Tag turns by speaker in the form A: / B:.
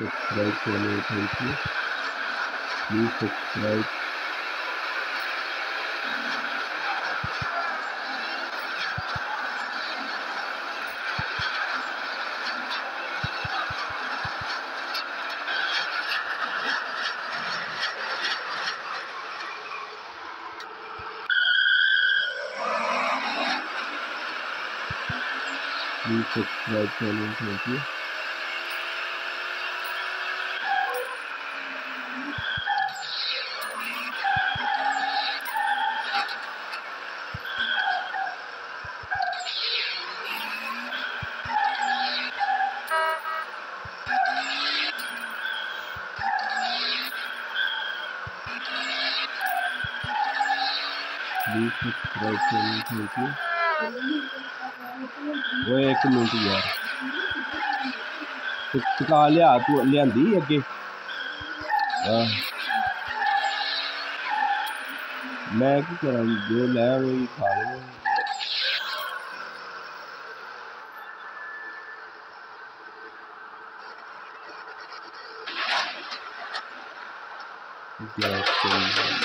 A: subscribe to my channel please subscribe Please subscribe channel, thank you. Please subscribe करना thank you ओए एक minute यार टका लिया तू लियांदी अगे मैं की करा जो लै खा लो Yeah,